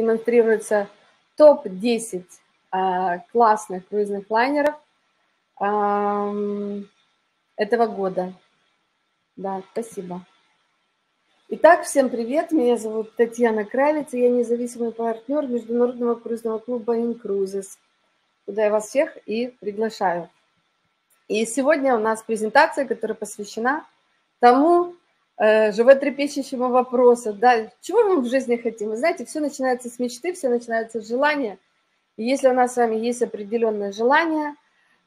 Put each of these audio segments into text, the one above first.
демонстрируется топ-10 а, классных круизных лайнеров этого года. Да, спасибо. Итак, всем привет, меня зовут Татьяна Кравец, и я независимый партнер Международного круизного клуба InCruises, куда я вас всех и приглашаю. И сегодня у нас презентация, которая посвящена тому э, животрепещущему вопросу, да, чего мы в жизни хотим. Вы знаете, все начинается с мечты, все начинается с желания. И если у нас с вами есть определенное желание,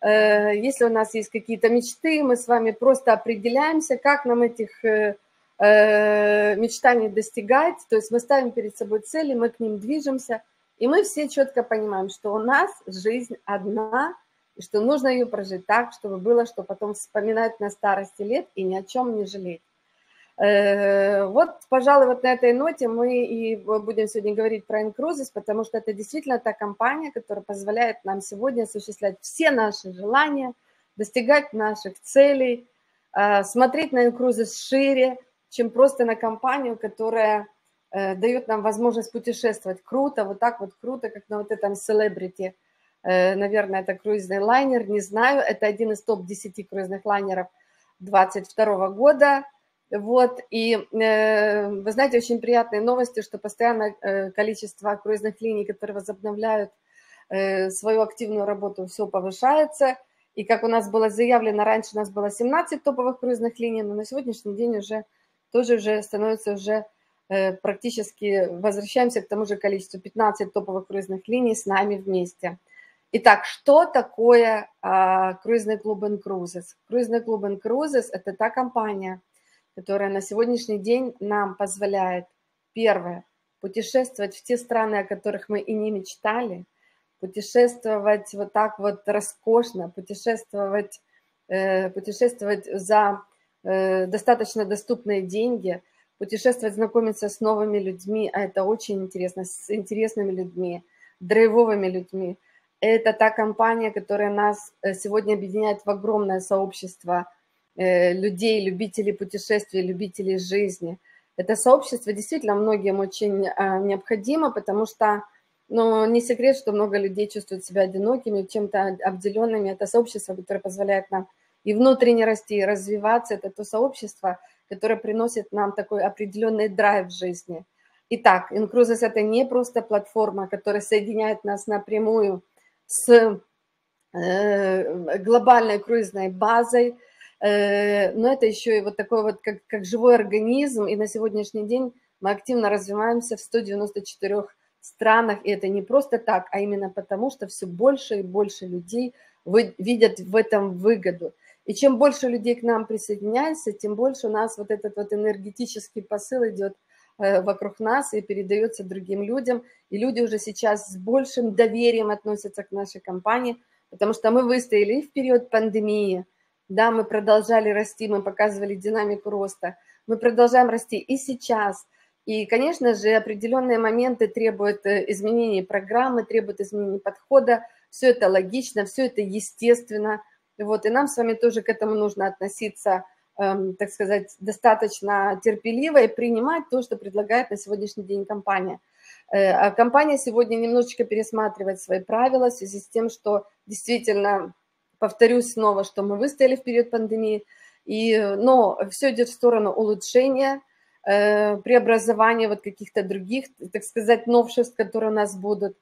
э, если у нас есть какие-то мечты, мы с вами просто определяемся, как нам этих Э, мечтаний достигать, то есть мы ставим перед собой цели, мы к ним движемся, и мы все четко понимаем, что у нас жизнь одна, и что нужно ее прожить так, чтобы было, что потом вспоминать на старости лет и ни о чем не жалеть. Э, вот, пожалуй, вот на этой ноте мы и будем сегодня говорить про Incruises, потому что это действительно та компания, которая позволяет нам сегодня осуществлять все наши желания, достигать наших целей, э, смотреть на Incruises шире, чем просто на компанию, которая э, дает нам возможность путешествовать. Круто, вот так вот круто, как на вот этом. Э, наверное, это круизный лайнер, не знаю. Это один из топ-10 круизных лайнеров 2022 года. Вот, и э, вы знаете, очень приятные новости, что постоянно э, количество круизных линий, которые возобновляют э, свою активную работу, все повышается. И как у нас было заявлено, раньше у нас было 17 топовых круизных линий, но на сегодняшний день уже тоже уже становится уже э, практически, возвращаемся к тому же количеству, 15 топовых круизных линий с нами вместе. Итак, что такое а, круизный клуб Cruises? Круизный клуб Cruises – это та компания, которая на сегодняшний день нам позволяет, первое, путешествовать в те страны, о которых мы и не мечтали, путешествовать вот так вот роскошно, путешествовать, э, путешествовать за Э, достаточно доступные деньги, путешествовать, знакомиться с новыми людьми, а это очень интересно, с интересными людьми, драйвовыми людьми. Это та компания, которая нас э, сегодня объединяет в огромное сообщество людей, любителей путешествий, любителей жизни. Это сообщество действительно многим очень необходимо, потому что ну, не секрет, что много людей чувствуют себя одинокими, чем-то обделенными. Это сообщество, которое позволяет нам и внутренне расти, и развиваться. Это то сообщество, которое приносит нам такой определенный драйв в жизни. Итак, Incruises – это не просто платформа, которая соединяет нас напрямую с э, глобальной круизной базой, э, но это еще и вот такой вот, как, как живой организм, и на сегодняшний день мы активно развиваемся в 194 странах, и это не просто так, а именно потому, что все больше и больше людей видят в этом выгоду. И чем больше людей к нам присоединяется, тем больше у нас вот этот вот энергетический посыл идет э, вокруг нас и передается другим людям. И люди уже сейчас с большим доверием относятся к нашей компании, потому что мы выстояли и в период пандемии, да, мы продолжали расти, мы показывали динамику роста, мы продолжаем расти и сейчас. И, конечно же, определенные моменты требуют э, изменений программы, требуют изменений подхода. Все это логично, все это естественно – вот, и нам с вами тоже к этому нужно относиться, эм, так сказать, достаточно терпеливо и принимать то, что предлагает на сегодняшний день компания. Э, а компания сегодня немножечко пересматривает свои правила в связи с тем, что действительно, повторюсь снова, что мы выстояли в период пандемии, и, но все идет в сторону улучшения, э, преобразования вот каких-то других, так сказать, новшеств, которые у нас будут.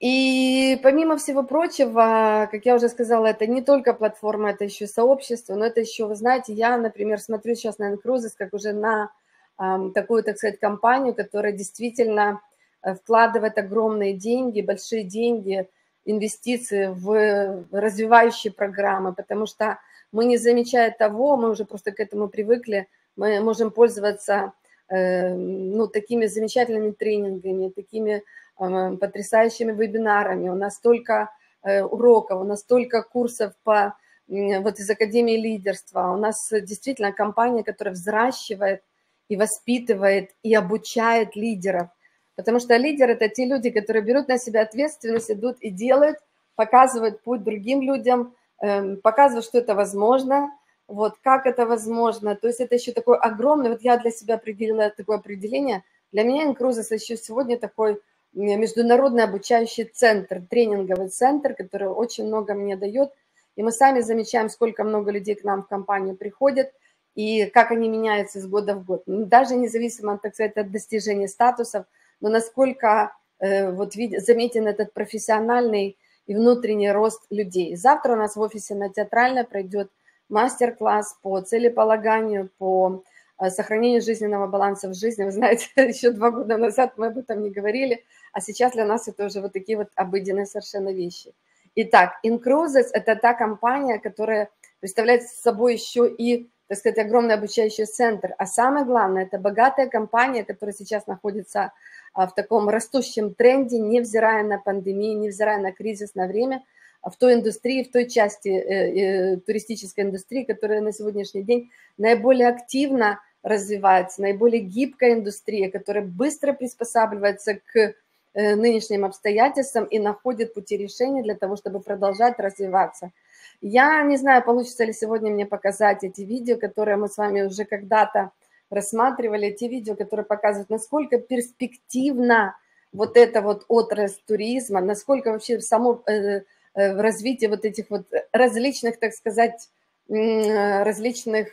И помимо всего прочего, как я уже сказала, это не только платформа, это еще сообщество, но это еще, вы знаете, я, например, смотрю сейчас на Incruises как уже на э, такую, так сказать, компанию, которая действительно э, вкладывает огромные деньги, большие деньги, инвестиции в развивающие программы, потому что мы не замечая того, мы уже просто к этому привыкли, мы можем пользоваться э, ну, такими замечательными тренингами, такими Э, потрясающими вебинарами, у нас столько э, уроков, у нас столько курсов по, вот из Академии лидерства. У нас действительно компания, которая взращивает и воспитывает и обучает лидеров. Потому что лидеры – это те люди, которые берут на себя ответственность, идут и делают, показывают путь другим людям, эм, показывают, что это возможно, вот, как это возможно. То есть это еще такое огромное, вот я для себя определила такое определение. Для меня Инкрузес еще сегодня такой международный обучающий центр, тренинговый центр, который очень много мне дает. И мы сами замечаем, сколько много людей к нам в компанию приходят, и как они меняются с года в год. Даже независимо, так сказать, от достижения статусов, но насколько э, вот заметен этот профессиональный и внутренний рост людей. Завтра у нас в офисе на Театральной пройдет мастер-класс по целеполаганию, по э, сохранению жизненного баланса в жизни. Вы знаете, еще два года назад мы об этом не говорили, а сейчас для нас это уже вот такие вот обыденные совершенно вещи. Итак, Incruises – это та компания, которая представляет собой еще и, так сказать, огромный обучающий центр. А самое главное, это богатая компания, которая сейчас находится в таком растущем тренде, невзирая на пандемию, невзирая на кризисное время, а, в той индустрии, в той части э, э, туристической индустрии, которая на сегодняшний день наиболее активно развивается, наиболее гибкая индустрия, которая быстро приспосабливается к Э, нынешним обстоятельствам и находит пути решения для того, чтобы продолжать развиваться. Я не знаю, получится ли сегодня мне показать эти видео, которые мы с вами уже когда-то рассматривали, те видео, которые показывают, насколько перспективна вот эта вот отрасль туризма, насколько вообще само э, э, развитие вот этих вот различных, так сказать, различных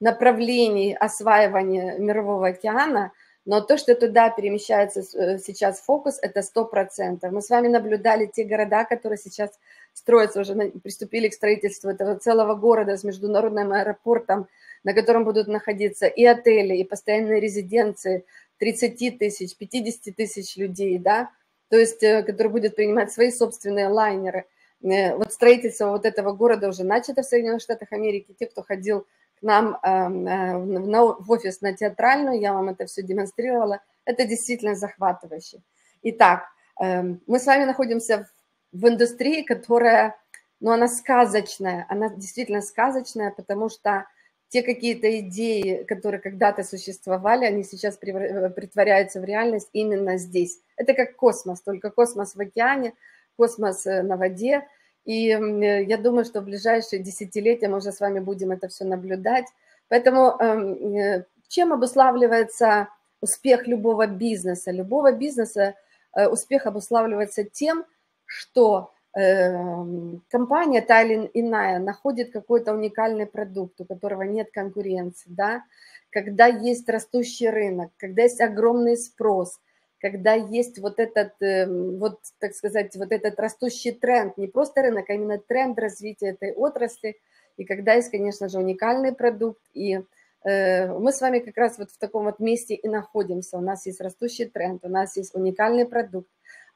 направлений осваивания мирового океана – но то, что туда перемещается э, сейчас фокус, это 100%. Мы с вами наблюдали те города, которые сейчас строятся, уже приступили к строительству этого целого города с международным аэропортом, на котором будут находиться и отели, и постоянные резиденции 30 тысяч, 50 тысяч людей, да, то есть, э, который будет принимать свои собственные лайнеры. Э, вот строительство вот этого города уже начато в Соединенных Штатах Америки. Те, кто ходил к нам эм, э, в офис на театральную, я вам это все демонстрировала. Это действительно захватывающе. Итак, эм, мы с вами находимся в индустрии, которая, ну, она сказочная, она действительно сказочная, потому что те какие-то идеи, которые когда-то существовали, они сейчас э, притворяются в реальность именно здесь. Это как космос, только космос в океане, космос э, на воде – и э, я думаю, что в ближайшие десятилетия мы уже с вами будем это все наблюдать. Поэтому эм, чем обуславливается успех любого бизнеса? Любого бизнеса успех обуславливается тем, что эм, компания та или иная находит какой-то уникальный продукт, у которого нет конкуренции, да, когда есть растущий рынок, когда есть огромный спрос – когда есть вот этот, эм, вот, так сказать, вот этот растущий тренд, не просто рынок, а именно тренд развития этой отрасли, и когда есть, конечно же, уникальный продукт, и э, мы с вами как раз вот в таком вот месте и находимся. У нас есть растущий тренд, у нас есть уникальный продукт,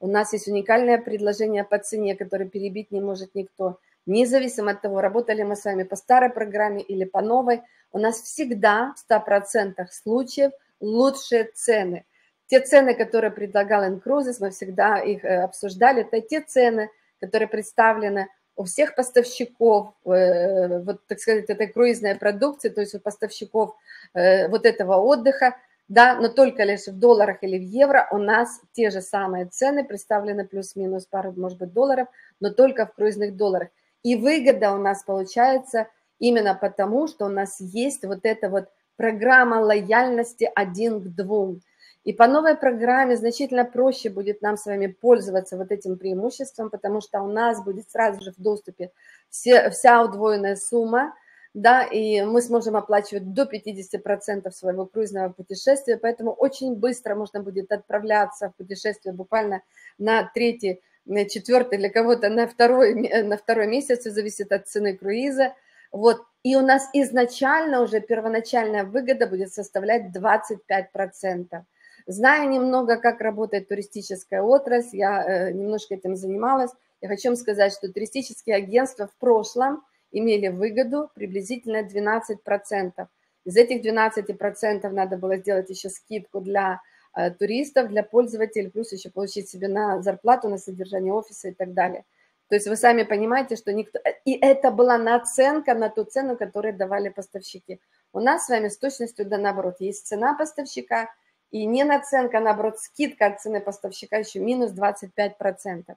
у нас есть уникальное предложение по цене, которое перебить не может никто. Независимо от того, работали мы с вами по старой программе или по новой, у нас всегда в 100% случаев лучшие цены – те цены, которые предлагал Incruises, мы всегда их э, обсуждали, это те цены, которые представлены у всех поставщиков, э, вот, так сказать, этой круизной продукции, то есть у поставщиков э, вот этого отдыха, да, но только лишь в долларах или в евро у нас те же самые цены представлены плюс-минус пару, может быть, долларов, но только в круизных долларах. И выгода у нас получается именно потому, что у нас есть вот эта вот программа лояльности один к двум – и по новой программе значительно проще будет нам с вами пользоваться вот этим преимуществом, потому что у нас будет сразу же в доступе все, вся удвоенная сумма, да, и мы сможем оплачивать до 50% своего круизного путешествия, поэтому очень быстро можно будет отправляться в путешествие буквально на третий, на четвертый, для кого-то на второй, на второй месяц, зависит от цены круиза, вот, и у нас изначально уже первоначальная выгода будет составлять 25%. Зная немного, как работает туристическая отрасль, я э, немножко этим занималась, я хочу вам сказать, что туристические агентства в прошлом имели выгоду приблизительно 12%. Из этих 12% надо было сделать еще скидку для э, туристов, для пользователей, плюс еще получить себе на зарплату, на содержание офиса и так далее. То есть вы сами понимаете, что никто... И это была наценка на ту цену, которую давали поставщики. У нас с вами с точностью да наоборот. Есть цена поставщика, и не наценка, а наоборот, скидка от цены поставщика еще минус 25%.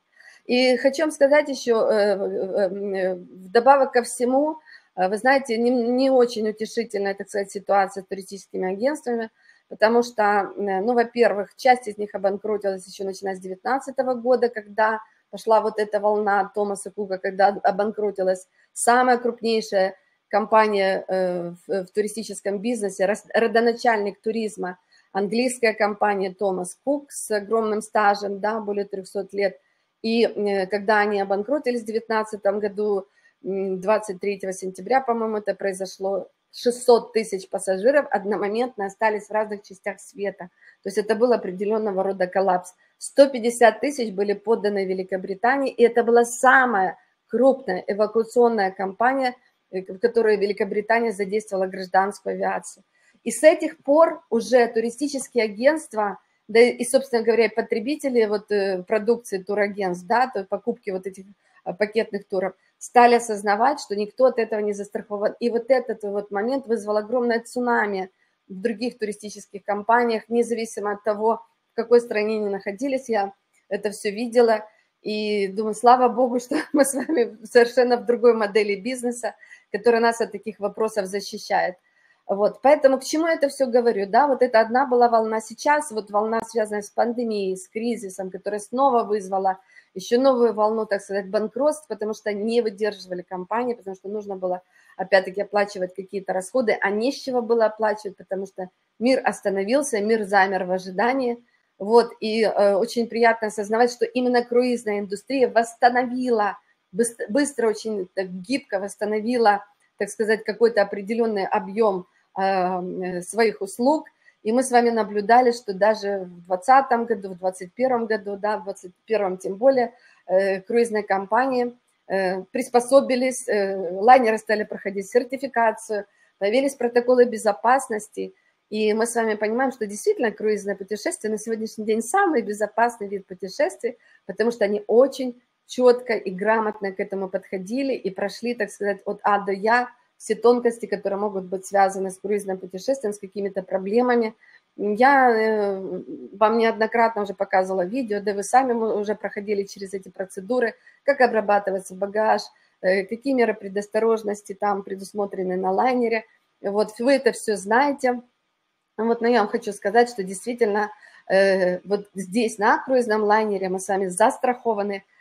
И хочу вам сказать еще, э, э, э, вдобавок ко всему, вы знаете, не, не очень утешительная, так сказать, ситуация с туристическими агентствами, потому что, ну, во-первых, часть из них обанкротилась еще начиная с 2019 года, когда пошла вот эта волна Томаса Кука, когда обанкротилась самая крупнейшая компания в, в туристическом бизнесе, родоначальник туризма, английская компания Томас Кук с огромным стажем, да, более 300 лет. И э, когда они обанкротились в 2019 году, 23 сентября, по-моему, это произошло, 600 тысяч пассажиров одномоментно остались в разных частях света. То есть это был определенного рода коллапс. 150 тысяч были подданы Великобритании, и это была самая крупная эвакуационная кампания, э, в которой Великобритания задействовала гражданскую авиацию. И с этих пор уже туристические агентства, да и, собственно говоря, потребители вот, э, продукции турагентств, да, то покупки вот этих э, пакетных туров, стали осознавать, что никто от этого не застрахован. И вот этот вот момент вызвал огромное цунами в других туристических компаниях, независимо от того, в какой стране они находились. Я это все видела. И думаю, слава богу, что мы с вами совершенно в другой модели бизнеса, которая нас от таких вопросов защищает. Вот, поэтому к чему это все говорю, да, вот это одна была волна сейчас, вот волна, связанная с пандемией, с кризисом, которая снова вызвала еще новую волну, так сказать, банкротств, потому что не выдерживали компании, потому что нужно было, опять-таки, оплачивать какие-то расходы, а не с чего было оплачивать, потому что мир остановился, мир замер в ожидании, вот, и э, очень приятно осознавать, что именно круизная индустрия восстановила, быстро, быстро очень так, гибко восстановила, так сказать, какой-то определенный объем своих услуг, и мы с вами наблюдали, что даже в 2020 году, в 2021 году, да, в 2021 тем более, э, круизные компании э, приспособились, э, лайнеры стали проходить сертификацию, появились протоколы безопасности, и мы с вами понимаем, что действительно круизное путешествие на сегодняшний день самый безопасный вид путешествий, потому что они очень четко и грамотно к этому подходили и прошли, так сказать, от А до Я, все тонкости, которые могут быть связаны с круизным путешествием, с какими-то проблемами. Я э, вам неоднократно уже показывала видео, да вы сами уже проходили через эти процедуры, как обрабатывается багаж, э, какие меры предосторожности там предусмотрены на лайнере. Вот вы это все знаете. Вот, но я вам хочу сказать, что действительно э, вот здесь на круизном лайнере мы с вами застрахованы –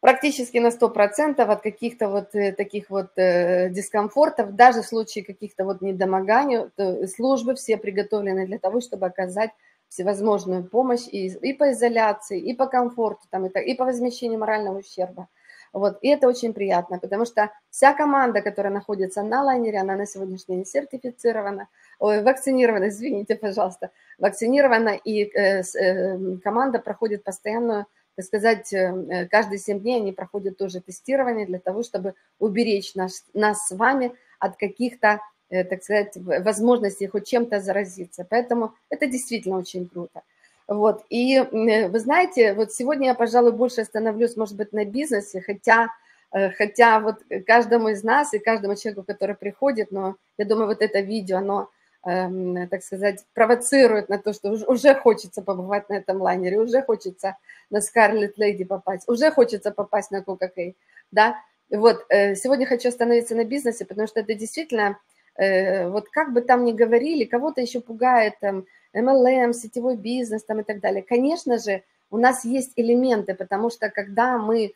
практически на 100% от каких-то вот э, таких вот э, дискомфортов, даже в случае каких-то вот недомоганий, службы все приготовлены для того, чтобы оказать всевозможную помощь и, и по изоляции, и по комфорту, там, и, и по возмещению морального ущерба. Вот, и это очень приятно, потому что вся команда, которая находится на лайнере, она на сегодняшний день сертифицирована, ой, вакцинирована, извините, пожалуйста, вакцинирована, и э, э, команда проходит постоянную так сказать, э, э, каждые 7 дней они проходят тоже тестирование для того, чтобы уберечь нас, нас с вами от каких-то, э, так сказать, возможностей хоть чем-то заразиться. Поэтому это действительно очень круто. Вот, и вы знаете, вот сегодня я, пожалуй, больше остановлюсь, может быть, на бизнесе, хотя, хотя вот каждому из нас и каждому человеку, который приходит, но я думаю, вот это видео, оно Эм, так сказать, провоцирует на то, что уже хочется побывать на этом лайнере, уже хочется на Scarlet Lady попасть, уже хочется попасть на Coca-Cola, да. Вот, э, сегодня хочу остановиться на бизнесе, потому что это действительно, э, вот как бы там ни говорили, кого-то еще пугает там MLM, сетевой бизнес там и так далее. Конечно же, у нас есть элементы, потому что когда мы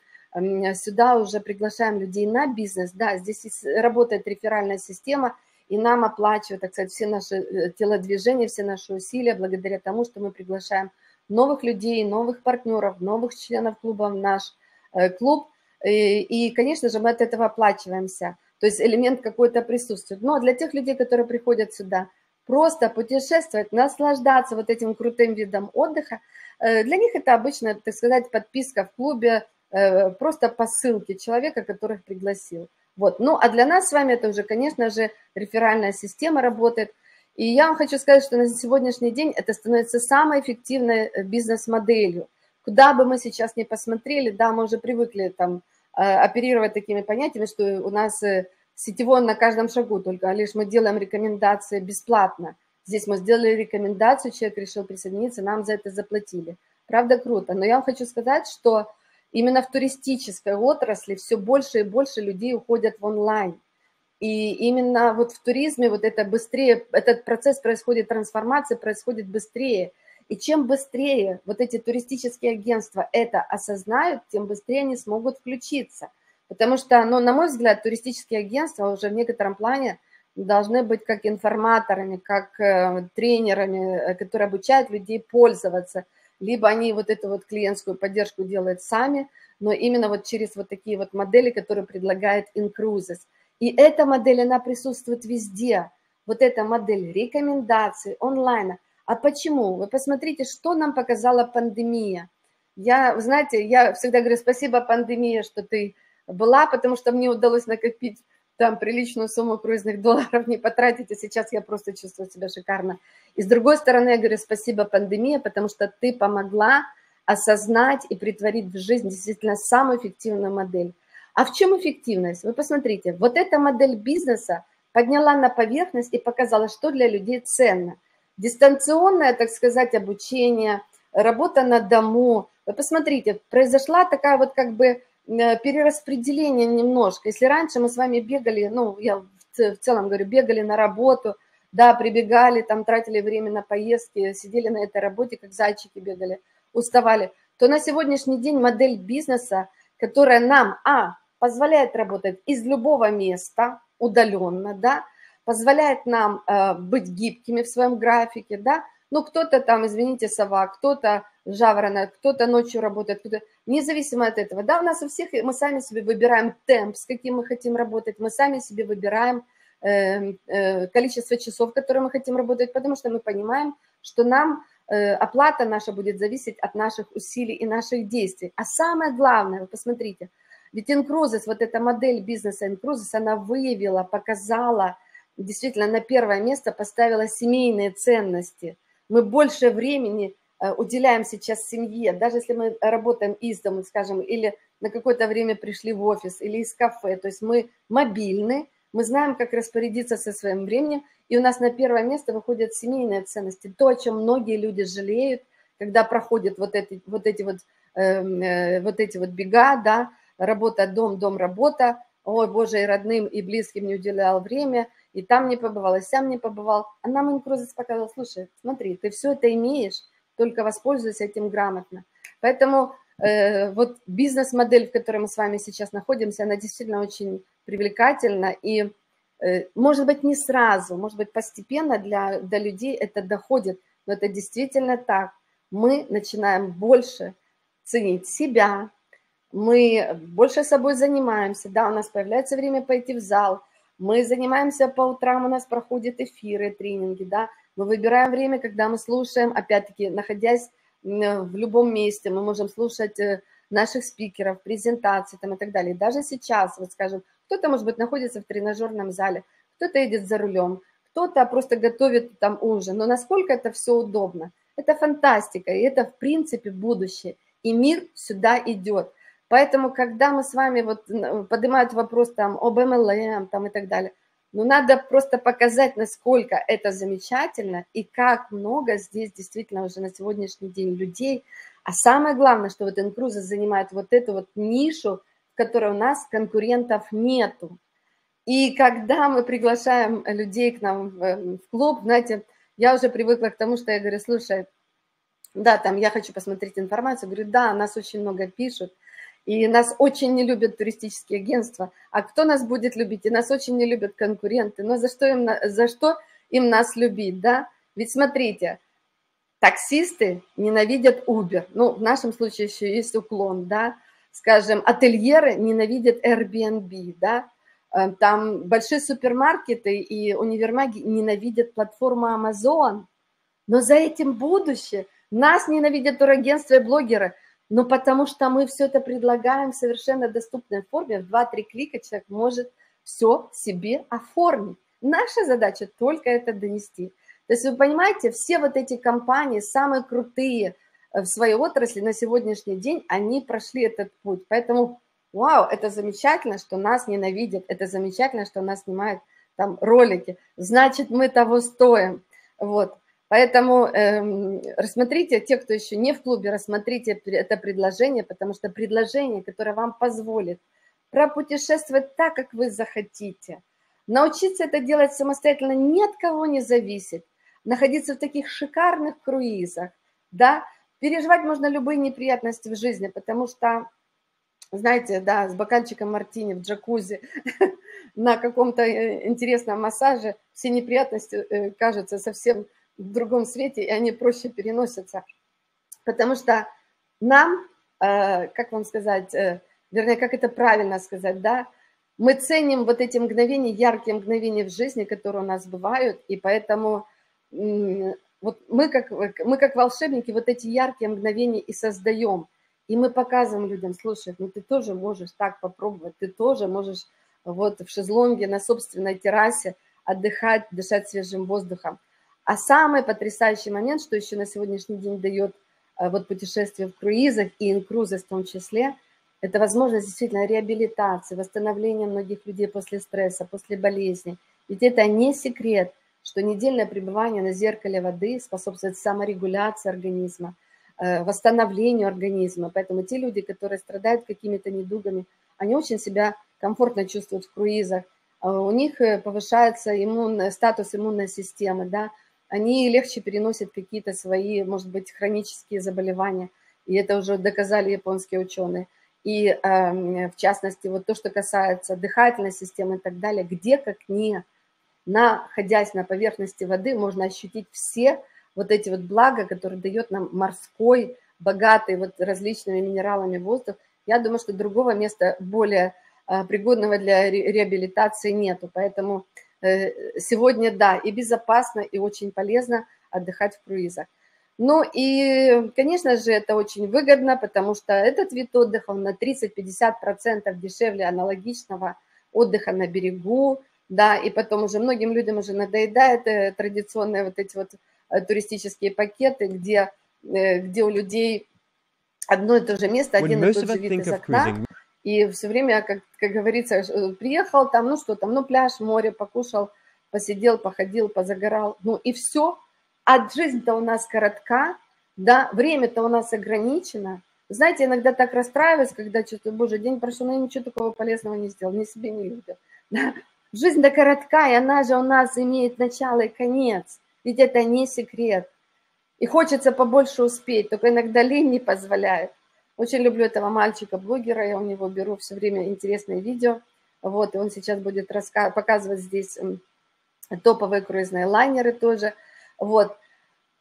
сюда уже приглашаем людей на бизнес, да, здесь работает реферальная система – и нам оплачивают, так сказать, все наши э, телодвижения, все наши усилия благодаря тому, что мы приглашаем новых людей, новых партнеров, новых членов клуба в наш э, клуб. И, и, конечно же, мы от этого оплачиваемся. То есть элемент какой-то присутствует. Но для тех людей, которые приходят сюда, просто путешествовать, наслаждаться вот этим крутым видом отдыха, э, для них это обычно, так сказать, подписка в клубе, просто по ссылке человека, которых пригласил. Вот. Ну, а для нас с вами это уже, конечно же, реферальная система работает. И я вам хочу сказать, что на сегодняшний день это становится самой эффективной э, бизнес-моделью. Куда бы мы сейчас ни посмотрели, да, мы уже привыкли там э, оперировать такими понятиями, что у нас э, сетевой на каждом шагу, только лишь мы делаем рекомендации бесплатно. Здесь мы сделали рекомендацию, человек решил присоединиться, нам за это заплатили. Правда, круто. Но я вам хочу сказать, что именно в туристической отрасли все больше и больше людей уходят в онлайн. И именно вот в туризме вот это быстрее, этот процесс происходит, трансформация происходит быстрее. И чем быстрее вот эти туристические агентства это осознают, тем быстрее они смогут включиться. Потому что, ну, на мой взгляд, туристические агентства уже в некотором плане должны быть как информаторами, как э, тренерами, э, которые обучают людей пользоваться. Либо они вот эту вот клиентскую поддержку делают сами, но именно вот через вот такие вот модели, которые предлагает Incruises. И эта модель, она присутствует везде. Вот эта модель рекомендаций онлайна. А почему? Вы посмотрите, что нам показала пандемия. Я, знаете, я всегда говорю спасибо пандемия, что ты была, потому что мне удалось накопить там приличную сумму круизных долларов не потратить, а сейчас я просто чувствую себя шикарно. И с другой стороны, я говорю спасибо пандемия, потому что ты помогла осознать и притворить в жизнь действительно самую эффективную модель. А в чем эффективность? Вы посмотрите, вот эта модель бизнеса подняла на поверхность и показала, что для людей ценно. Дистанционное, так сказать, обучение, работа на дому. Вы посмотрите, произошла такая вот как бы Э, перераспределение немножко. Если раньше мы с вами бегали, ну, я в целом говорю, бегали на работу, да, прибегали, там тратили время на поездки, сидели на этой работе, как зайчики бегали, уставали, то на сегодняшний день модель бизнеса, которая нам, а, позволяет работать из любого места, удаленно, да, позволяет нам э, быть гибкими в своем графике, да, ну, кто-то там, извините, сова, кто-то жаворонок, кто-то ночью работает, кто-то... Независимо от этого, да, у нас у всех, мы сами себе выбираем темп, с каким мы хотим работать, мы сами себе выбираем э, э, количество часов, которые мы хотим работать, потому что мы понимаем, что нам э, оплата наша будет зависеть от наших усилий и наших действий. А самое главное, вы посмотрите, ведь Incruises, вот эта модель бизнеса Incruises, она выявила, показала, действительно на первое место поставила семейные ценности – мы больше времени э, уделяем сейчас семье, даже если мы работаем из дома, скажем, или на какое-то время пришли в офис, или из кафе, то есть мы мобильны, мы знаем, как распорядиться со своим временем, и у нас на первое место выходят семейные ценности, то, о чем многие люди жалеют, когда проходят вот эти вот, эти вот, э, э, вот эти вот бега, да, работа, дом, дом, работа, ой, боже, и родным, и близким не уделял время – и там не побывал, и сам не побывал. А нам инкрузис показал, слушай, смотри, ты все это имеешь, только воспользуйся этим грамотно. Поэтому э, вот бизнес-модель, в которой мы с вами сейчас находимся, она действительно очень привлекательна. И, э, может быть, не сразу, может быть, постепенно для, для людей это доходит, но это действительно так. Мы начинаем больше ценить себя, мы больше собой занимаемся, да, у нас появляется время пойти в зал – мы занимаемся по утрам, у нас проходят эфиры, тренинги, да. Мы выбираем время, когда мы слушаем, опять-таки, находясь в любом месте, мы можем слушать э, наших спикеров, презентации там и так далее. Даже сейчас, вот скажем, кто-то, может быть, находится в тренажерном зале, кто-то едет за рулем, кто-то просто готовит там ужин. Но насколько это все удобно? Это фантастика, и это, в принципе, будущее. И мир сюда идет. Поэтому, когда мы с вами вот поднимают вопрос там об MLM там и так далее, ну, надо просто показать, насколько это замечательно и как много здесь действительно уже на сегодняшний день людей. А самое главное, что вот Инкруза занимает вот эту вот нишу, в которой у нас конкурентов нету. И когда мы приглашаем людей к нам в, в клуб, знаете, я уже привыкла к тому, что я говорю, слушай, да, там я хочу посмотреть информацию, говорю, да, нас очень много пишут, и нас очень не любят туристические агентства. А кто нас будет любить? И нас очень не любят конкуренты. Но за что им, за что им нас любить, да? Ведь смотрите, таксисты ненавидят Uber. Ну, в нашем случае еще есть уклон, да? Скажем, ательеры ненавидят Airbnb, да? Э, там большие супермаркеты и универмаги ненавидят платформу Amazon. Но за этим будущее. Нас ненавидят турагентства и блогеры – но потому что мы все это предлагаем в совершенно доступной форме, в 2-3 клика человек может все себе оформить. Наша задача только это донести. То есть вы понимаете, все вот эти компании, самые крутые э, в своей отрасли на сегодняшний день, они прошли этот путь. Поэтому, вау, это замечательно, что нас ненавидят, это замечательно, что нас снимают там ролики. Значит, мы того стоим. Вот. Поэтому э, рассмотрите, те, кто еще не в клубе, рассмотрите это предложение, потому что предложение, которое вам позволит пропутешествовать так, как вы захотите, научиться это делать самостоятельно, ни от кого не зависеть, находиться в таких шикарных круизах, да, переживать можно любые неприятности в жизни, потому что, знаете, да, с бокальчиком мартини в джакузи на каком-то э, интересном массаже все неприятности э, кажутся совсем в другом свете, и они проще переносятся. Потому что нам, э, как вам сказать, вернее, как это правильно сказать, да, мы ценим вот эти мгновения, яркие мгновения в жизни, которые у нас бывают, и поэтому вот мы как, мы как волшебники вот эти яркие мгновения и создаем. И мы показываем людям, слушай, ну ты тоже можешь так попробовать, ты тоже можешь вот в шезлонге на собственной террасе отдыхать, дышать свежим воздухом. А самый потрясающий момент, что еще на сегодняшний день дает э, вот путешествие в круизах и инкрузы в том числе, это возможность действительно реабилитации, восстановления многих людей после стресса, после болезни. Ведь это не секрет, что недельное пребывание на зеркале воды способствует саморегуляции организма, э, восстановлению организма. Поэтому те люди, которые страдают какими-то недугами, они очень себя комфортно чувствуют в круизах. А у них э, повышается иммун, статус иммунной системы, да, они легче переносят какие-то свои, может быть, хронические заболевания. И это уже доказали японские ученые и эм, в частности вот то, что касается дыхательной системы и так далее, где как не находясь на поверхности воды, можно ощутить все вот эти вот блага, которые дает нам морской, богатый вот различными минералами воздух. Я думаю, что другого места более э, пригодного для реабилитации нету. Поэтому э, сегодня, да, и безопасно, и очень полезно отдыхать в круизах. Ну и, конечно же, это очень выгодно, потому что этот вид отдыха на 30-50% дешевле аналогичного отдыха на берегу, да, и потом уже многим людям уже надоедает э, традиционные вот эти вот э, туристические пакеты, где, э, где у людей одно и то же место, один и тот же вид из окна, и все время, как, как говорится, приехал там, ну что там, ну пляж, море, покушал, посидел, походил, позагорал, ну и все, а жизнь-то у нас коротка, да, время-то у нас ограничено. Знаете, иногда так расстраиваюсь, когда что-то, боже, день прошел, но я ничего такого полезного не сделал, ни себе, ни людям. Да. Жизнь-то коротка, и она же у нас имеет начало и конец. Ведь это не секрет. И хочется побольше успеть, только иногда лень не позволяет. Очень люблю этого мальчика-блогера, я у него беру все время интересные видео. Вот, и он сейчас будет показывать здесь топовые круизные лайнеры тоже – вот.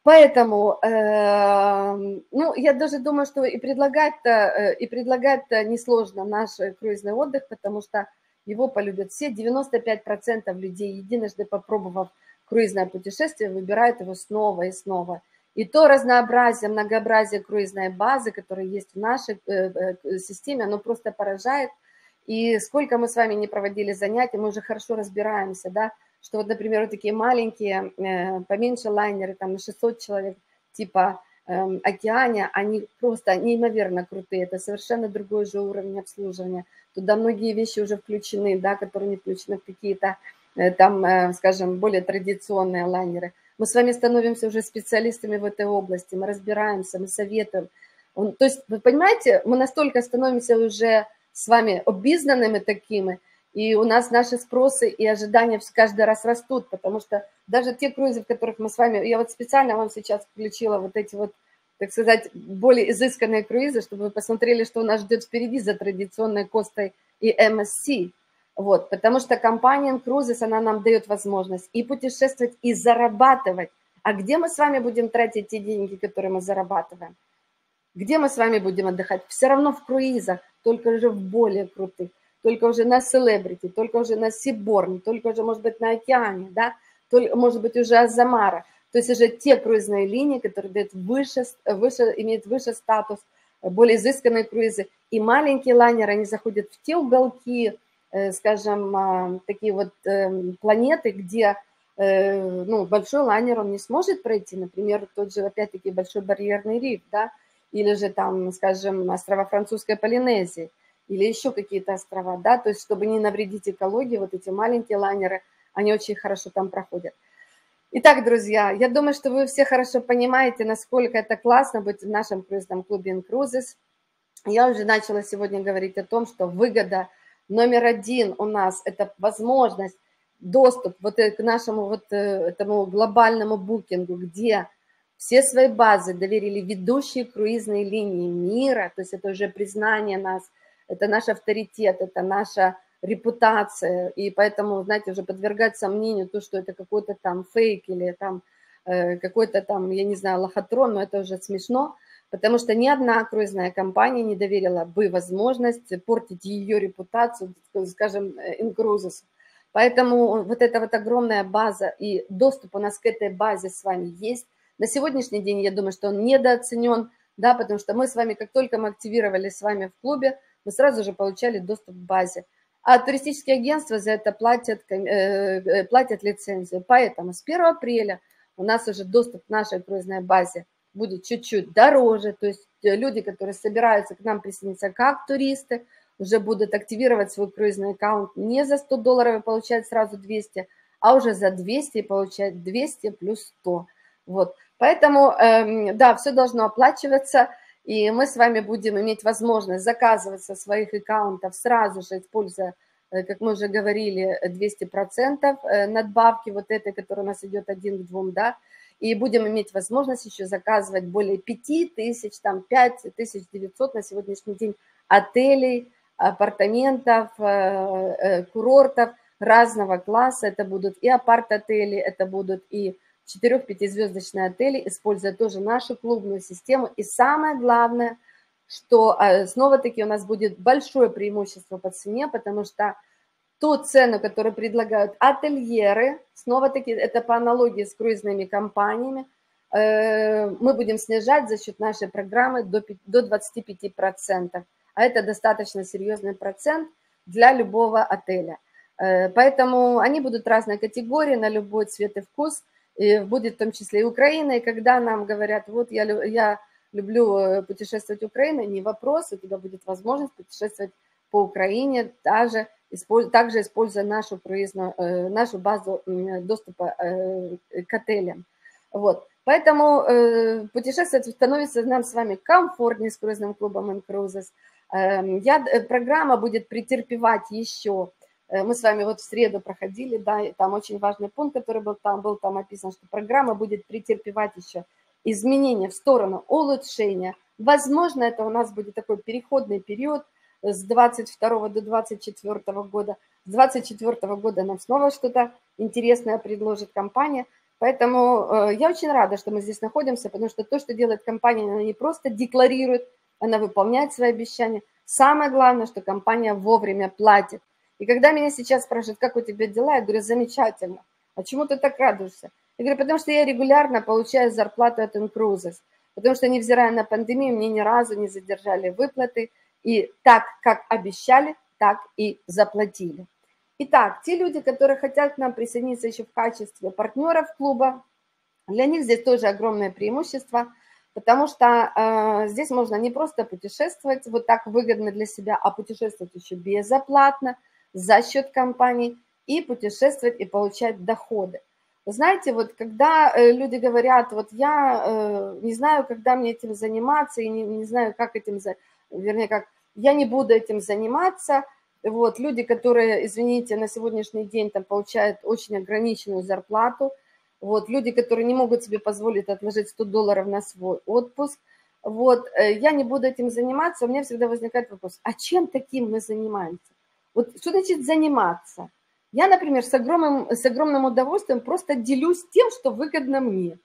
Поэтому, э, ну, я даже думаю, что и предлагать-то, э, и предлагать-то несложно наш круизный отдых, потому что его полюбят все. 95% людей, единожды попробовав круизное путешествие, выбирают его снова и снова. И то разнообразие, многообразие круизной базы, которое есть в нашей э, э, системе, оно просто поражает. И сколько мы с вами не проводили занятий, мы уже хорошо разбираемся, да, что вот, например, вот такие маленькие, э, поменьше лайнеры, там на 600 человек, типа э, Океане, они просто неимоверно крутые, это совершенно другой же уровень обслуживания. Туда многие вещи уже включены, да, которые не включены в какие-то там, скажем, более традиционные лайнеры. Мы с вами становимся уже специалистами в этой области, мы разбираемся, мы советуем. То есть, вы понимаете, мы настолько становимся уже с вами обизнанными такими, и у нас наши спросы и ожидания каждый раз растут, потому что даже те круизы, в которых мы с вами... Я вот специально вам сейчас включила вот эти вот, так сказать, более изысканные круизы, чтобы вы посмотрели, что нас ждет впереди за традиционной Костой и MSC. Вот, потому что компания Cruises, она нам дает возможность и путешествовать, и зарабатывать. А где мы с вами будем тратить те деньги, которые мы зарабатываем? Где мы с вами будем отдыхать? Все равно в круизах, только уже в более крутых только уже на селебрити, только уже на Сиборн, только уже, может быть, на океане, да, только, может быть, уже Азамара. То есть уже те круизные линии, которые дают выше, выше, имеют выше статус, более изысканные круизы. И маленькие лайнеры, они заходят в те уголки, скажем, а, такие вот эм, планеты, где э, ну, большой лайнер он не сможет пройти, например, тот же, опять-таки, большой барьерный риф, да, или же там, скажем, острова французской Полинезии – или еще какие-то острова, да, то есть чтобы не навредить экологии, вот эти маленькие лайнеры, они очень хорошо там проходят. Итак, друзья, я думаю, что вы все хорошо понимаете, насколько это классно быть в нашем круизном клубе Incruises. Я уже начала сегодня говорить о том, что выгода номер один у нас – это возможность доступ вот к нашему вот этому глобальному букингу, где все свои базы доверили ведущие круизные линии мира, то есть это уже признание нас, это наш авторитет, это наша репутация, и поэтому, знаете, уже подвергать сомнению то, что это какой-то там фейк или там э, какой-то там, я не знаю, лохотрон, но это уже смешно, потому что ни одна круизная компания не доверила бы возможность портить ее репутацию, скажем, Incruises. Поэтому вот эта вот огромная база и доступ у нас к этой базе с вами есть. На сегодняшний день, я думаю, что он недооценен, да, потому что мы с вами, как только мы активировали с вами в клубе, мы сразу же получали доступ к базе а туристические агентства за это платят, э, э, платят лицензию. Поэтому с 1 апреля у нас уже доступ к нашей круизной базе будет чуть-чуть дороже, то есть э, люди, которые собираются к нам присоединиться как туристы, уже будут активировать свой круизный аккаунт не за 100 долларов и получать сразу 200, а уже за 200 и получать 200 плюс 100. Вот. Поэтому, эм, да, все должно оплачиваться – и мы с вами будем иметь возможность заказывать со своих аккаунтов сразу же, используя, э, как мы уже говорили, 200% э, надбавки вот этой, которая у нас идет один к двум, да, и будем иметь возможность еще заказывать более 5 тысяч, там 5 тысяч 900 на сегодняшний день отелей, апартаментов, э, курортов разного класса. Это будут и апарт-отели, это будут и четырех-пятизвездочные отели, используя тоже нашу клубную систему. И самое главное, что э, снова-таки у нас будет большое преимущество по цене, потому что ту цену, которую предлагают ательеры, снова-таки это по аналогии с круизными компаниями, э, мы будем снижать за счет нашей программы до, до 25%. А это достаточно серьезный процент для любого отеля. Э, поэтому они будут разной категории, на любой цвет и вкус – и будет в том числе и Украина, и когда нам говорят, вот я, я люблю э, путешествовать в Украину, не вопрос, у тебя будет возможность путешествовать по Украине, даже, также используя нашу, проездную, э, нашу базу доступа э, к отелям. Вот. Поэтому путешествовать становится нам с вами комфортнее с круизным клубом Incruises. Эм, я, программа будет претерпевать еще Э, мы с вами вот в среду проходили, да, там очень важный пункт, который был там, был там описан, что программа будет претерпевать еще изменения в сторону улучшения. Возможно, это у нас будет такой переходный период с 22 до 24 года. С 24 года нам снова что-то интересное предложит компания. Поэтому э, я очень рада, что мы здесь находимся, потому что то, что делает компания, она не просто декларирует, она выполняет свои обещания. Самое главное, что компания вовремя платит. И когда меня сейчас спрашивают, как у тебя дела, я говорю, замечательно. А чему ты так радуешься? Я говорю, потому что я регулярно получаю зарплату от Incruises, потому что, невзирая на пандемию, мне ни разу не задержали выплаты, и так, как обещали, так и заплатили. Итак, те люди, которые хотят к нам присоединиться еще в качестве партнеров клуба, для них здесь тоже огромное преимущество, потому что э, здесь можно не просто путешествовать вот так выгодно для себя, а путешествовать еще безоплатно – за счет компании и путешествовать и получать доходы. Вы знаете, вот когда э, люди говорят, вот я э, не знаю, когда мне этим заниматься, и не, не знаю, как этим, вернее, как я не буду этим заниматься, вот, люди, которые, извините, на сегодняшний день там получают очень ограниченную зарплату, вот, люди, которые не могут себе позволить отложить 100 долларов на свой отпуск, вот, э, я не буду этим заниматься, у меня всегда возникает вопрос, а чем таким мы занимаемся? Вот что значит заниматься? Я, например, с огромным, с огромным удовольствием просто делюсь тем, что выгодно мне.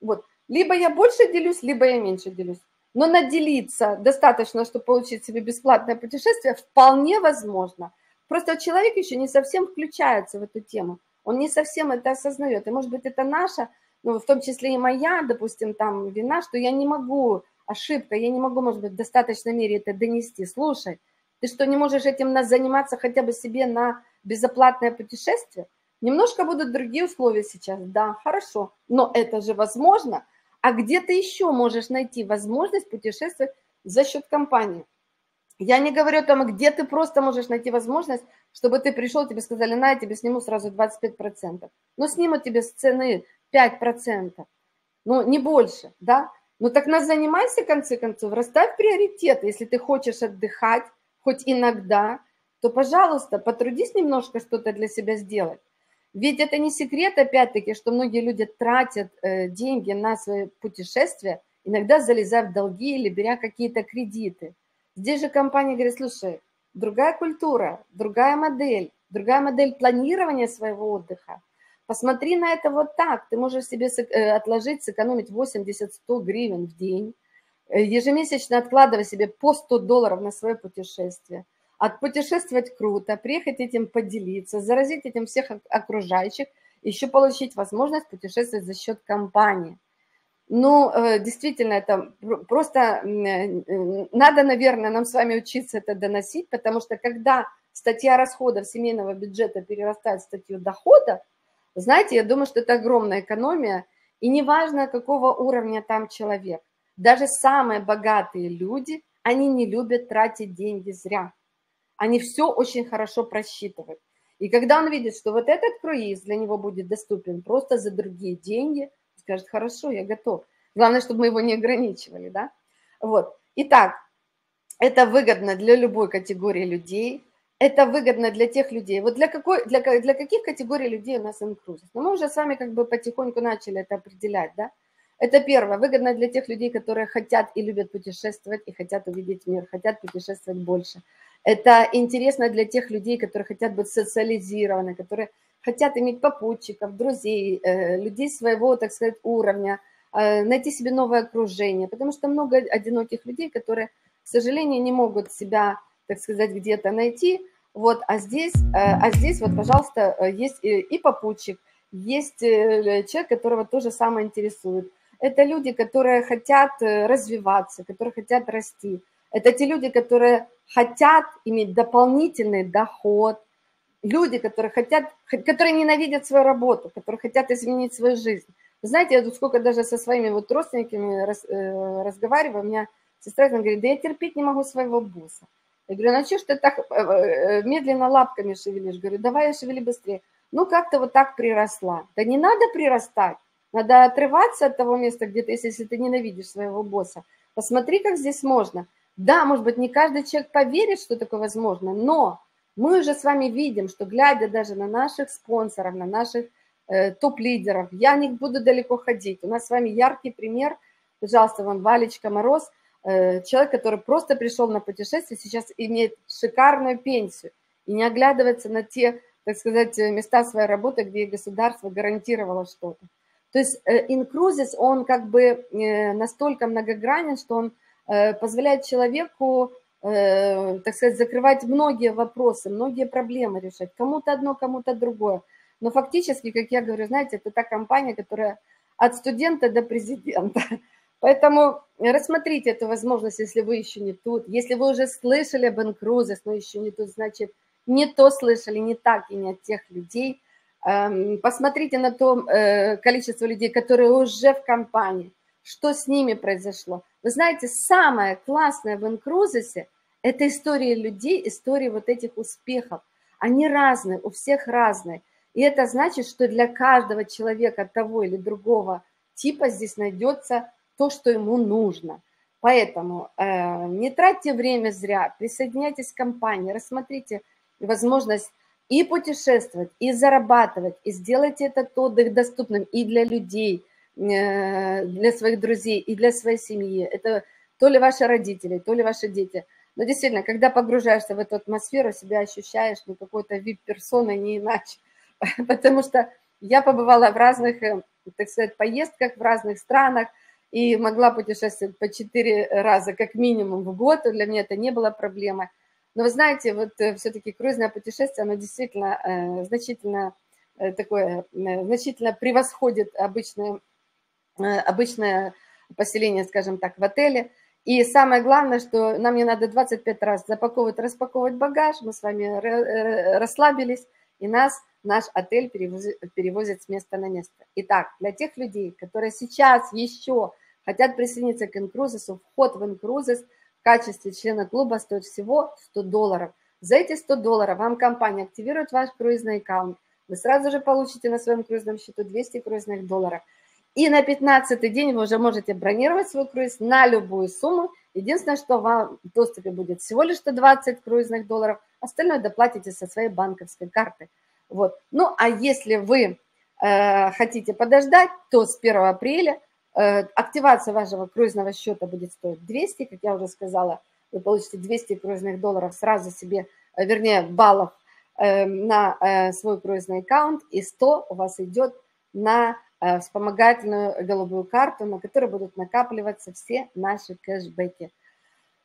Вот. Либо я больше делюсь, либо я меньше делюсь. Но наделиться достаточно, чтобы получить себе бесплатное путешествие, вполне возможно. Просто человек еще не совсем включается в эту тему. Он не совсем это осознает. И, может быть, это наша, ну, в том числе и моя, допустим, там, вина, что я не могу, ошибка, я не могу, может быть, в достаточной мере это донести. Слушай, ты что, не можешь этим заниматься хотя бы себе на безоплатное путешествие? Немножко будут другие условия сейчас, да, хорошо, но это же возможно. А где ты еще можешь найти возможность путешествовать за счет компании? Я не говорю о том, где ты просто можешь найти возможность, чтобы ты пришел, тебе сказали, на, я тебе сниму сразу 25%. Ну, снимут тебе с цены 5%, ну, не больше, да? Ну, так нас занимайся, в конце концов, расставь приоритеты, если ты хочешь отдыхать, хоть иногда, то, пожалуйста, потрудись немножко что-то для себя сделать. Ведь это не секрет, опять-таки, что многие люди тратят э, деньги на свои путешествия, иногда залезая в долги или беря какие-то кредиты. Здесь же компания говорит, слушай, другая культура, другая модель, другая модель планирования своего отдыха. Посмотри на это вот так. Ты можешь себе э, отложить, сэкономить 80-100 гривен в день, э, ежемесячно откладывая себе по 100 долларов на свое путешествие. Отпутешествовать круто, приехать этим поделиться, заразить этим всех окружающих, еще получить возможность путешествовать за счет компании. Ну, э, действительно, это просто надо, наверное, нам с вами учиться это доносить, потому что когда статья расходов семейного бюджета перерастает в статью дохода, знаете, я думаю, что это огромная экономия, и неважно, какого уровня там человек. Даже самые богатые люди, они не любят тратить деньги зря. Они все очень хорошо просчитывают. И когда он видит, что вот этот круиз для него будет доступен просто за другие деньги, скажет, хорошо, я готов. Главное, чтобы мы его не ограничивали, да? Вот. Итак, это выгодно для любой категории людей, это выгодно для тех людей. Вот для, какой, для, для каких категорий людей у нас инклюзив? Ну, мы уже с вами как бы потихоньку начали это определять, да? Это первое, выгодно для тех людей, которые хотят и любят путешествовать, и хотят увидеть мир, хотят путешествовать больше. Это интересно для тех людей, которые хотят быть социализированы, которые хотят иметь попутчиков, друзей, э, людей своего, так сказать, уровня, э, найти себе новое окружение, потому что много одиноких людей, которые, к сожалению, не могут себя так сказать, где-то найти. Вот, а здесь, э, а здесь вот, пожалуйста, есть и попутчик, есть человек, которого тоже самое интересует. Это люди, которые хотят развиваться, которые хотят расти. Это те люди, которые хотят иметь дополнительный доход, люди, которые хотят, которые ненавидят свою работу, которые хотят изменить свою жизнь. знаете, я тут сколько даже со своими вот родственниками раз, э, разговариваю, у меня сестра говорит, да я терпеть не могу своего босса. Я говорю, ну что ж ты так э, э, медленно лапками шевелишь? Говорю, давай шевели быстрее. Ну, как-то вот так приросла. Да не надо прирастать. Надо отрываться от того места, где ты, если ты ненавидишь своего босса. Посмотри, как здесь можно. Да, может быть, не каждый человек поверит, что такое возможно, но мы уже с вами видим, что глядя даже на наших спонсоров, на наших э, топ-лидеров, я не буду далеко ходить. У нас с вами яркий пример, пожалуйста, вон Валечка Мороз – Э, человек, который просто пришел на путешествие, сейчас имеет шикарную пенсию и не оглядывается на те, так сказать, места своей работы, где государство гарантировало что-то. То есть инкрузис, он как бы э, настолько многогранен, что он э, позволяет человеку, так сказать, закрывать многие вопросы, многие проблемы решать. Кому-то одно, кому-то другое. Но фактически, как я говорю, знаете, это та компания, которая от студента до президента. Поэтому рассмотрите эту возможность, если вы еще не тут. Если вы уже слышали об инкрузах, но еще не тут, значит, не то слышали, не так и не от тех людей. Эм, посмотрите на то э, количество людей, которые уже в компании, что с ними произошло. Вы знаете, самое классное в инкрузисе – это истории людей, истории вот этих успехов. Они разные, у всех разные. И это значит, что для каждого человека того или другого типа здесь найдется то, что ему нужно. Поэтому э, не тратьте время зря, присоединяйтесь к компании, рассмотрите возможность и путешествовать, и зарабатывать, и сделайте этот отдых доступным и для людей, для своих друзей, и для своей семьи. Это то ли ваши родители, то ли ваши дети. Но действительно, когда погружаешься в эту атмосферу, себя ощущаешь ну, какой-то вид персоны, не иначе. Потому что я побывала в разных, э, так сказать, поездках, в разных странах, и могла путешествовать по четыре раза как минимум в год, для меня это не было проблемой. Но вы знаете, вот э, все-таки круизное путешествие, оно действительно э, значительно э, такое, э, значительно превосходит обычное, э, обычное поселение, скажем так, в отеле. И самое главное, что нам не надо 25 раз запаковывать, распаковывать багаж, мы с вами э, расслабились, и нас наш отель перевозит, перевозит с места на место. Итак, для тех людей, которые сейчас еще хотят присоединиться к Incruises, вход в Incruises в качестве члена клуба стоит всего 100 долларов. За эти 100 долларов вам компания активирует ваш круизный аккаунт. Вы сразу же получите на своем круизном счету 200 круизных долларов. И на 15 день вы уже можете бронировать свой круиз на любую сумму. Единственное, что вам в доступе будет всего лишь 120 круизных долларов, остальное доплатите со своей банковской карты. Вот. Ну, а если вы э, хотите подождать, то с 1 апреля э, активация вашего круизного счета будет стоить 200, как я уже сказала, вы получите 200 круизных долларов сразу себе, э, вернее, баллов э, на э, свой круизный аккаунт, и 100 у вас идет на вспомогательную голубую карту, на которой будут накапливаться все наши кэшбэки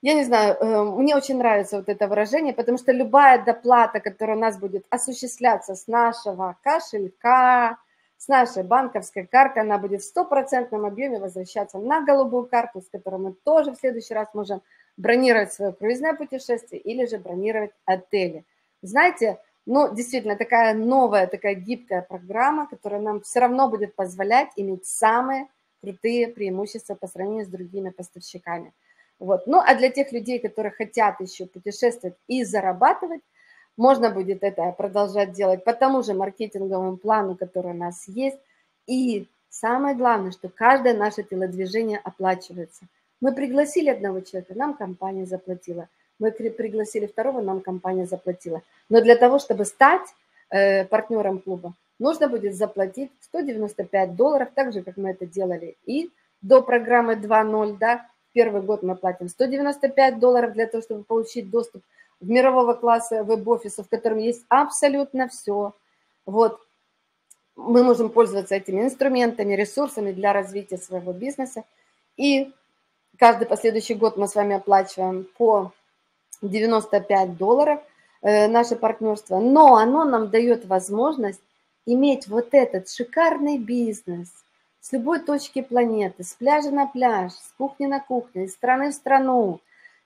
я не знаю, э, мне очень нравится вот это выражение, потому что любая доплата, которая у нас будет осуществляться с нашего кошелька, с нашей банковской карты, она будет в стопроцентном объеме возвращаться на голубую карту, с которой мы тоже в следующий раз можем бронировать свое круизное путешествие или же бронировать отели. Знаете, ну, действительно, такая новая, такая гибкая программа, которая нам все равно будет позволять иметь самые крутые преимущества по сравнению с другими поставщиками. Вот. Ну, а для тех людей, которые хотят еще путешествовать и зарабатывать, можно будет это продолжать делать по тому же маркетинговому плану, который у нас есть. И самое главное, что каждое наше телодвижение оплачивается. Мы пригласили одного человека, нам компания заплатила. Мы пригласили второго, нам компания заплатила. Но для того, чтобы стать э, партнером клуба, нужно будет заплатить 195 долларов, так же, как мы это делали и до программы 2.0, да, первый год мы платим 195 долларов для того, чтобы получить доступ в мирового класса веб-офиса, в котором есть абсолютно все. Вот. Мы можем пользоваться этими инструментами, ресурсами для развития своего бизнеса. И каждый последующий год мы с вами оплачиваем по 95 долларов э, наше партнерство. Но оно нам дает возможность иметь вот этот шикарный бизнес – с любой точки планеты, с пляжа на пляж, с кухни на кухню, из страны в страну,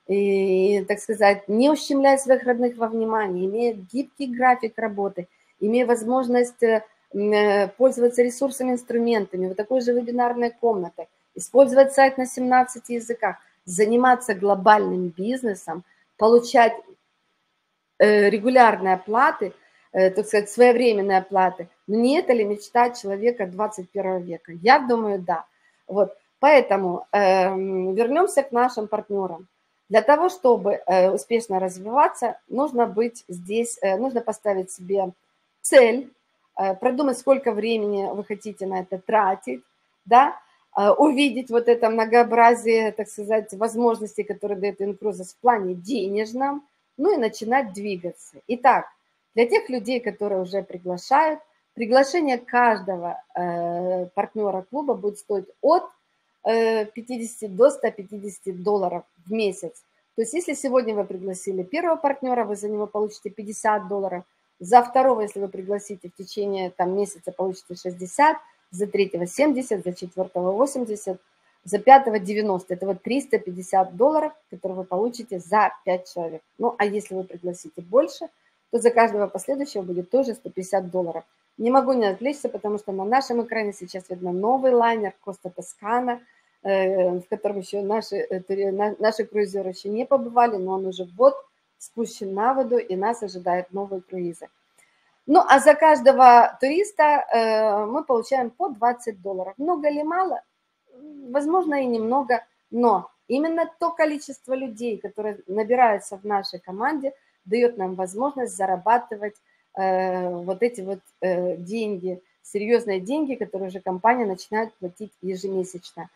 и, так сказать, не ущемляя своих родных во внимании, имея гибкий график работы, имея возможность э, э, пользоваться ресурсами, инструментами, вот такой же вебинарной комнатой, использовать сайт на 17 языках, заниматься глобальным бизнесом, получать э, регулярные оплаты – Э, так сказать, своевременной оплаты. Но не это ли мечта человека 21 века? Я думаю, да. Вот. Поэтому э, вернемся к нашим партнерам. Для того, чтобы э, успешно развиваться, нужно быть здесь, э, нужно поставить себе цель, э, продумать, сколько времени вы хотите на это тратить, да, увидеть вот это многообразие, так сказать, возможностей, которые дает инкрузис в плане денежном, ну и начинать двигаться. Итак, для тех людей, которые уже приглашают, приглашение каждого э, партнера клуба будет стоить от э, 50 до 150 долларов в месяц. То есть если сегодня вы пригласили первого партнера, вы за него получите 50 долларов, за второго, если вы пригласите в течение там, месяца, получите 60, за третьего 70, за четвертого 80, за пятого 90. Это вот 350 долларов, которые вы получите за 5 человек. Ну, а если вы пригласите больше – то за каждого последующего будет тоже 150 долларов. Не могу не отвлечься, потому что на нашем экране сейчас видно новый лайнер Коста Тоскана, э, в котором еще наши, э, наши круизеры еще не побывали, но он уже вот спущен на воду, и нас ожидают новые круизы. Ну, а за каждого туриста э, мы получаем по 20 долларов. Много ли мало? Возможно, и немного, но именно то количество людей, которые набираются в нашей команде – дает нам возможность зарабатывать э, вот эти вот э, деньги, серьезные деньги, которые уже компания начинает платить ежемесячно.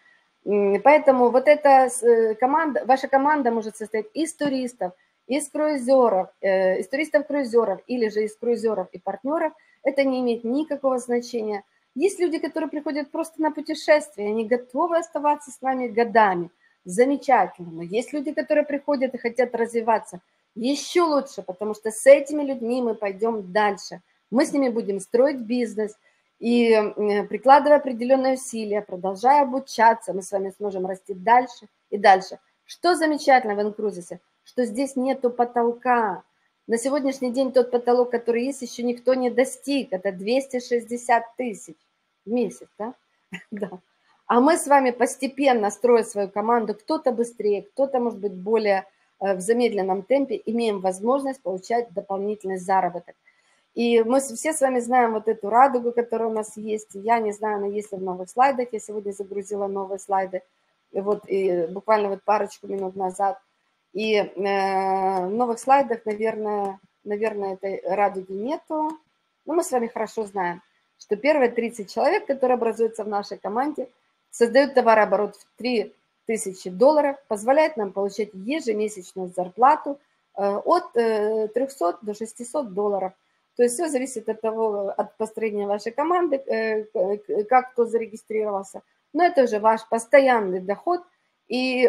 Поэтому вот эта э, команда, ваша команда может состоять из туристов, из круизеров, э, из туристов-круизеров или же из круизеров и партнеров. Это не имеет никакого значения. Есть люди, которые приходят просто на путешествие, они готовы оставаться с нами годами. Замечательно. Но есть люди, которые приходят и хотят развиваться – еще лучше, потому что с этими людьми мы пойдем дальше. Мы с ними будем строить бизнес, и прикладывая определенные усилия, продолжая обучаться, мы с вами сможем расти дальше и дальше. Что замечательно в инкрузисе, что здесь нету потолка. На сегодняшний день тот потолок, который есть, еще никто не достиг. Это 260 тысяч в месяц, да? да. А мы с вами постепенно, строя свою команду, кто-то быстрее, кто-то, может быть, более Э, в замедленном темпе имеем возможность получать дополнительный заработок. И мы все с вами знаем вот эту радугу, которая у нас есть. Я не знаю, она есть ли в новых слайдах. Я сегодня загрузила новые слайды, и вот и буквально вот парочку минут назад. И э, новых слайдах, наверное, наверное, этой радуги нету. Но мы с вами хорошо знаем, что первые 30 человек, которые образуются в нашей команде, создают товарооборот в 3000 долларов, позволяет нам получать ежемесячную зарплату э, от 300 э, до 600 долларов. То есть все зависит от того, от построения вашей команды, э, как кто зарегистрировался. Но это уже ваш постоянный доход. И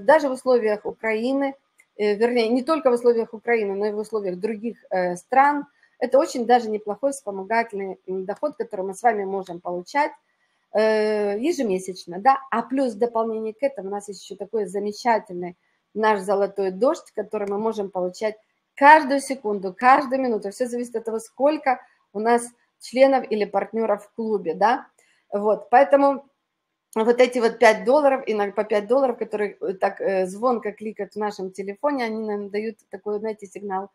даже в условиях Украины, вернее, не только в условиях Украины, но и в условиях других стран, это очень даже неплохой вспомогательный доход, который мы с вами можем получать Э, ежемесячно, да, а плюс в дополнение к этому у нас есть еще такой замечательный наш золотой дождь, который мы можем получать каждую секунду, каждую минуту, все зависит от того, сколько у нас членов или партнеров в клубе, да, вот, поэтому вот эти вот 5 долларов, иногда по 5 долларов, которые э, так э, звонко кликают в нашем телефоне, они нам дают такой, знаете, сигнал,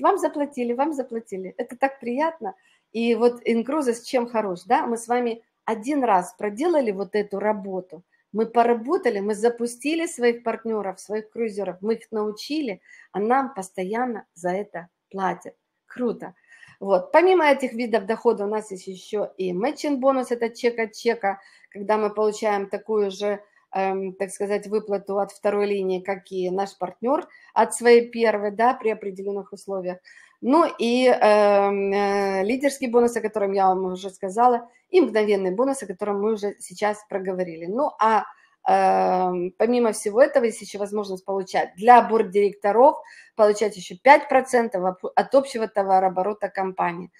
вам заплатили, вам заплатили, это так приятно, и вот инкруза с чем хорош, да, мы с вами один раз проделали вот эту работу, мы поработали, мы запустили своих партнеров, своих крузеров, мы их научили, а нам постоянно за это платят. Круто. Вот. Помимо этих видов дохода у нас есть еще и матчинг бонус, это чек от чека, когда мы получаем такую же, эм, так сказать, выплату от второй линии, как и наш партнер от своей первой, да, при определенных условиях. Ну и эм, э, лидерские бонусы, о котором я вам уже сказала, и мгновенные бонусы, о котором мы уже сейчас проговорили. Ну а э, помимо всего этого есть еще возможность получать для борт-директоров, получать еще 5% от общего товарооборота компании.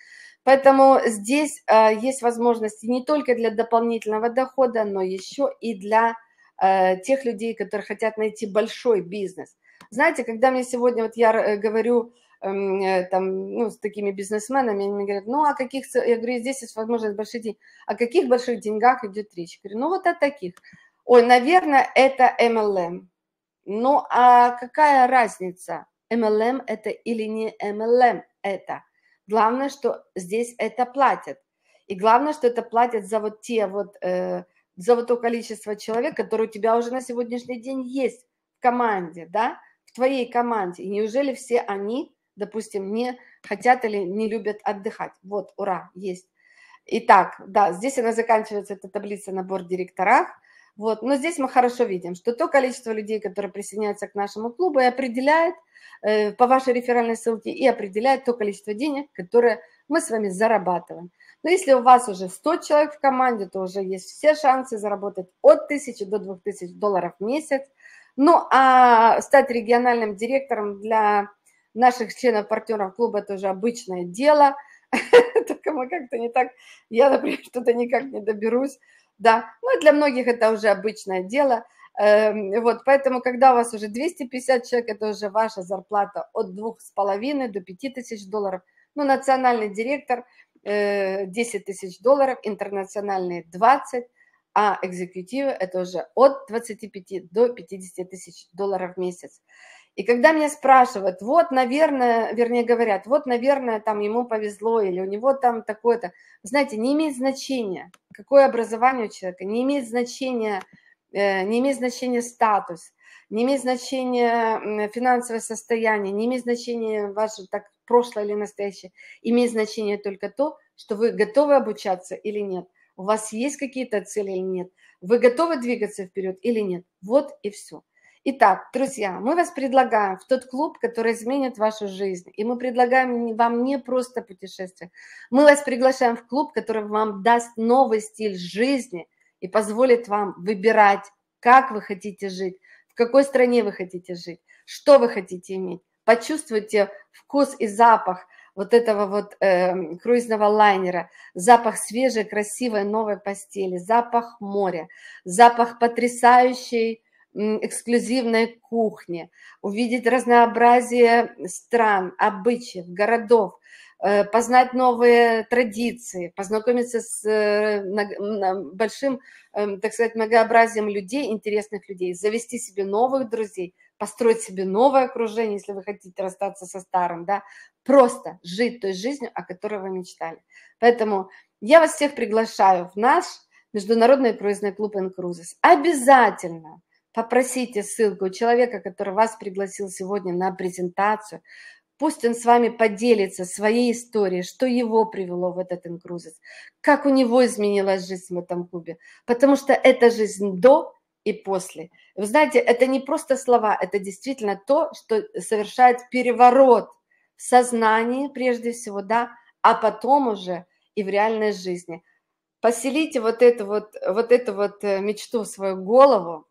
Поэтому здесь э, есть возможности не только для дополнительного дохода, но еще и для э, тех людей, которые хотят найти большой бизнес. Знаете, когда мне сегодня, вот я э, говорю Эм, там, ну, с такими бизнесменами, они мне говорят, ну, о каких, я говорю, здесь есть возможность больших денег, о каких больших деньгах идет речь? Я говорю, ну, вот о таких. Ой, наверное, это MLM. Ну, а какая разница, MLM это или не MLM это? Главное, что здесь это платят. И главное, что это платят за вот те вот, э, за вот то количество человек, которые у тебя уже на сегодняшний день есть в команде, да, в твоей команде. И неужели все они допустим, не хотят или не любят отдыхать. Вот, ура, есть. Итак, да, здесь она заканчивается, эта таблица набор директорах. Вот, но здесь мы хорошо видим, что то количество людей, которые присоединяются к нашему клубу, и определяет э, по вашей реферальной ссылке и определяет то количество денег, которое мы с вами зарабатываем. Но если у вас уже 100 человек в команде, то уже есть все шансы заработать от 1000 до 2000 долларов в месяц. Ну, а стать региональным директором для наших членов-партнеров клуба это уже обычное дело, только мы как-то не так, я, например, что-то никак не доберусь, да, ну и для многих это уже обычное дело, эм, вот, поэтому, когда у вас уже 250 человек, это уже ваша зарплата от 2,5 до 5 тысяч долларов, ну, национальный директор 10 э, тысяч долларов, интернациональные 20, а экзекутивы это уже от 25 до 50 тысяч долларов в месяц. И когда меня спрашивают, вот, наверное, вернее говорят, вот, наверное, там ему повезло или у него там такое-то, знаете, не имеет значения, какое образование у человека, не имеет значения, э, не имеет значения статус, не имеет значения финансовое состояние, не имеет значения ваше так прошлое или настоящее, имеет значение только то, что вы готовы обучаться или нет, у вас есть какие-то цели или нет, вы готовы двигаться вперед или нет, вот и все. Итак, друзья, мы вас предлагаем в тот клуб, который изменит вашу жизнь. И мы предлагаем вам не просто путешествие. Мы вас приглашаем в клуб, который вам даст новый стиль жизни и позволит вам выбирать, как вы хотите жить, в какой стране вы хотите жить, что вы хотите иметь. Почувствуйте вкус и запах вот этого вот э, круизного лайнера, запах свежей, красивой новой постели, запах моря, запах потрясающей эксклюзивной кухни, увидеть разнообразие стран, обычаев, городов, э, познать новые традиции, познакомиться с э, большим, эм, так сказать, многообразием людей, интересных людей, завести себе новых друзей, построить себе новое окружение, если вы хотите расстаться со старым, да, просто жить той жизнью, о которой вы мечтали. Поэтому я вас всех приглашаю в наш международный круизный клуб Incruises. Обязательно попросите ссылку у человека, который вас пригласил сегодня на презентацию, Пусть он с вами поделится своей историей, что его привело в этот инкрузис, как у него изменилась жизнь в этом клубе. Потому что это жизнь до и после. Вы знаете, это не просто слова, это действительно то, что совершает переворот в сознании прежде всего, да, а потом уже и в реальной жизни. Поселите вот эту вот, вот эту вот э, мечту в свою голову,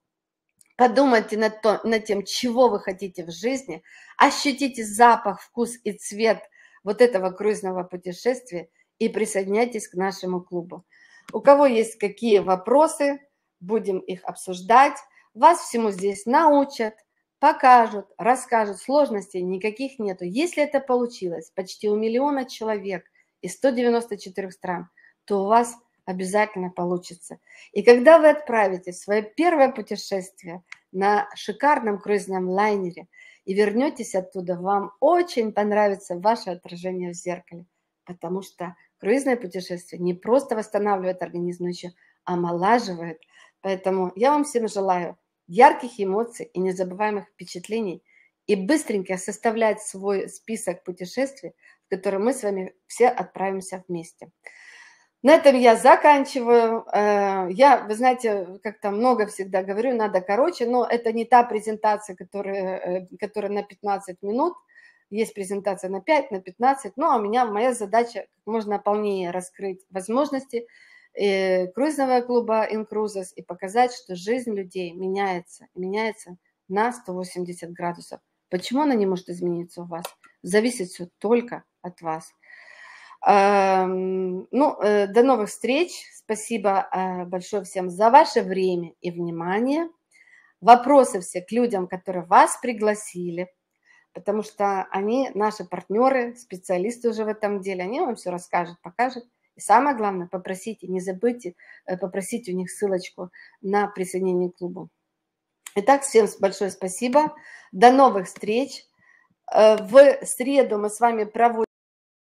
подумайте над, то, над тем, чего вы хотите в жизни, ощутите запах, вкус и цвет вот этого круизного путешествия и присоединяйтесь к нашему клубу. У кого есть какие вопросы, будем их обсуждать. Вас всему здесь научат, покажут, расскажут. Сложностей никаких нету. Если это получилось почти у миллиона человек из 194 стран, то у вас обязательно получится. И когда вы отправитесь в свое первое путешествие на шикарном круизном лайнере и вернетесь оттуда, вам очень понравится ваше отражение в зеркале, потому что круизное путешествие не просто восстанавливает организм, но еще омолаживает. Поэтому я вам всем желаю ярких эмоций и незабываемых впечатлений и быстренько составлять свой список путешествий, в который мы с вами все отправимся вместе. На этом я заканчиваю. Э, я, вы знаете, как-то много всегда говорю, надо короче, но это не та презентация, которая, э, которая на 15 минут. Есть презентация на 5, на 15. Ну, а у меня моя задача как можно полнее раскрыть возможности э, круизного клуба Incruises и показать, что жизнь людей меняется, меняется на 180 градусов. Почему она не может измениться у вас? Зависит все только от вас. Ну, э, до новых встреч. Спасибо э, большое всем за ваше время и внимание. Вопросы все к людям, которые вас пригласили, потому что они наши партнеры, специалисты уже в этом деле. Они вам все расскажут, покажут. И самое главное, попросите, не забудьте э, попросить у них ссылочку на присоединение к клубу. Итак, всем большое спасибо. До новых встреч. В среду мы с вами проводим